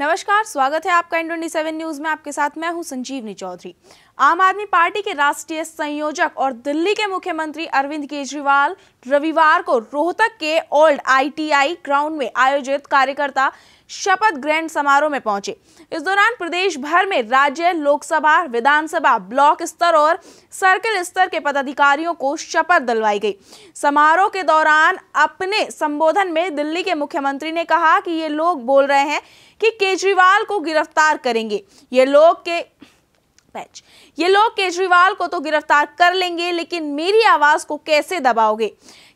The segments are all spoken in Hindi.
नमस्कार स्वागत है आपका इंडो सेवन न्यूज़ में। आपके साथ मैं हूँ संजीवनी चौधरी। आम आदमी पार्टी के राष्ट्रीय संयोजक और दिल्ली के मुख्यमंत्री अरविंद केजरीवाल रविवार को रोहतक के ओल्ड आईटीआई ग्राउंड में आयोजित कार्यकर्ता शपथ ग्रहण समारोह में पहुँचे। इस दौरान प्रदेश भर में राज्य, लोकसभा, विधानसभा ब्लॉक स्तर और सर्कल स्तर के पदाधिकारियों को शपथ दिलवाई गई। समारोह के दौरान अपने संबोधन में दिल्ली के मुख्यमंत्री ने कहा कि ये लोग बोल रहे हैं कि केजरीवाल को गिरफ़्तार करेंगे। ये लोग के पैच। ये लोग केजरीवाल को तो गिरफ़्तार कर लेंगे, लेकिन मेरी आवाज़ को कैसे दबाओगे?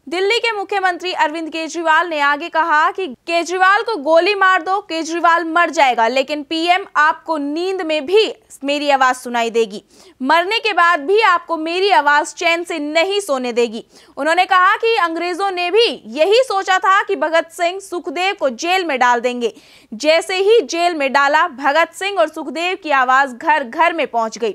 दिल्ली के मुख्यमंत्री अरविंद केजरीवाल ने आगे कहा कि केजरीवाल को गोली मार दो, केजरीवाल मर जाएगा, लेकिन पीएम आपको नींद में भी मेरी आवाज़ सुनाई देगी। मरने के बाद भी आपको मेरी आवाज़ चैन से नहीं सोने देगी। उन्होंने कहा कि अंग्रेज़ों ने भी यही सोचा था कि भगत सिंह सुखदेव को जेल में डाल देंगे। जैसे ही जेल में डाला, भगत सिंह और सुखदेव की आवाज़ घर घर में पहुँच गई।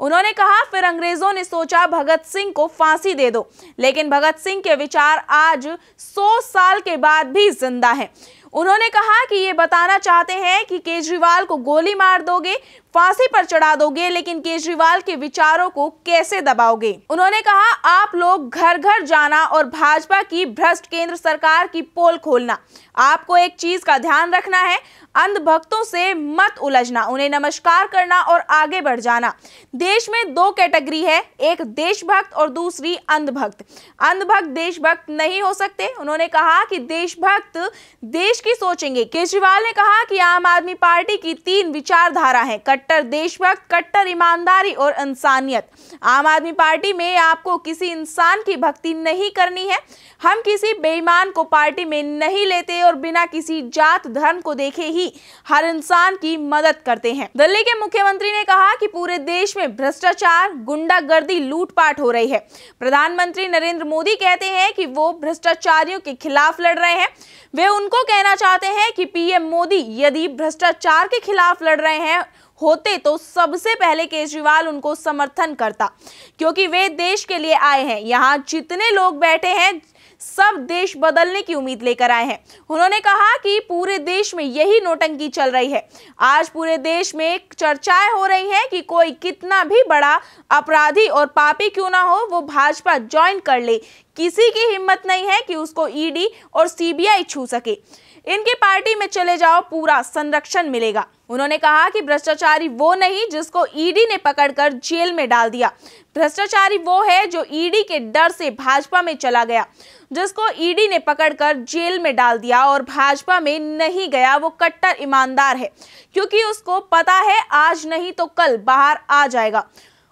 उन्होंने कहा, फिर अंग्रेज़ों ने सोचा, भगत सिंह को फांसी दे दो। लेकिन भगत सिंह के विचार आज 100 साल के बाद भी ज़िंदा है। उन्होंने कहा कि ये बताना चाहते हैं कि केजरीवाल को गोली मार दोगे फांसी पर चढ़ा दोगे, लेकिन केजरीवाल के विचारों को कैसे दबाओगे? उन्होंने कहा, आप लोग घर घर जाना और भाजपा की भ्रष्ट केंद्र सरकार की पोल खोलना। आपको एक चीज़ का ध्यान रखना है अंध भक्तों से मत उलझना, उन्हें नमस्कार करना और आगे बढ़ जाना। देश में दो कैटेगरी है, एक देशभक्त और दूसरी अंधभक्त। अंधभक्त देशभक्त नहीं हो सकते। उन्होंने कहा कि देशभक्त देश की सोचेंगे। केजरीवाल ने कहा कि आम आदमी पार्टी की तीन विचारधारा है कट्टर, देशभक्त, कट्टर, ईमानदारी और इंसानियत। आम आदमी पार्टी में आपको किसी इंसान की भक्ति नहीं करनी है। हम किसी बेईमान को पार्टी में नहीं लेते और बिना किसी जात, धर्म को देखे ही हर इंसान की मदद करते हैं। दिल्ली के मुख्यमंत्री ने कहा कि पूरे देश में भ्रष्टाचार, गुंडागर्दी, लूटपाट हो रही है। प्रधानमंत्री नरेंद्र मोदी कहते हैं कि वो भ्रष्टाचारियों के खिलाफ लड़ रहे हैं। वे उनको कहना चाहते हैं कि पीएम मोदी यदि भ्रष्टाचार के खिलाफ लड़ रहे हैं होते तो सबसे पहले केजरीवाल उनको समर्थन करता, क्योंकि वे देश के लिए आए हैं। यहाँ जितने लोग बैठे हैं, सब देश बदलने की उम्मीद लेकर आए हैं। उन्होंने कहा कि पूरे देश में यही नोटंकी चल रही है। आज पूरे देश में चर्चाएँ हो रही हैं कि कोई कितना भी बड़ा अपराधी और पापी क्यों ना हो, वो भाजपा ज्वाइन कर ले। किसी की हिम्मत नहीं है कि उसको ईडी और सीबीआई छू सके। इनकी पार्टी में चले जाओ, पूरा संरक्षण मिलेगा। उन्होंने कहा कि भ्रष्टाचारी वो नहीं जिसको ईडी ने पकड़कर जेल में डाल दिया। भ्रष्टाचारी वो है जो ईडी के डर से भाजपा में चला गया, जिसको ईडी ने पकड़कर जेल में डाल दिया और भाजपा में नहीं गया, वो कट्टर ईमानदार है। क्योंकि उसको पता है, आज नहीं तो कल बाहर आ जाएगा।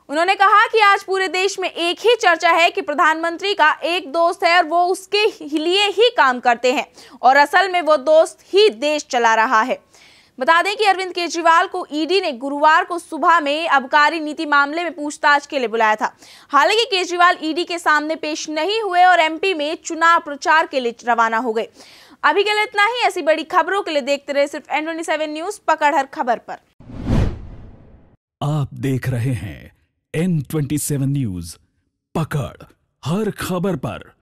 उन्होंने कहा कि आज पूरे देश में एक ही चर्चा है कि प्रधानमंत्री का एक दोस्त है और वो उसके लिए ही काम करते हैं और असल में वो दोस्त ही देश चला रहा है। बता दें कि अरविंद केजरीवाल को ईडी ने गुरुवार को सुबह में अबकारी नीति मामले में पूछताछ के लिए बुलाया था। हालाँकि केजरीवाल ईडी के सामने पेश नहीं हुए और एमपी में चुनाव प्रचार के लिए रवाना हो गए। अभी के लिए इतना ही। ऐसी बड़ी खबरों के लिए देखते रहे सिर्फ़ एन न्यूज़ पकड़ हर खबर पर। आप देख रहे हैं एन ट्वेंटी सेवन न्यूज़ पकड़ हर खबर पर।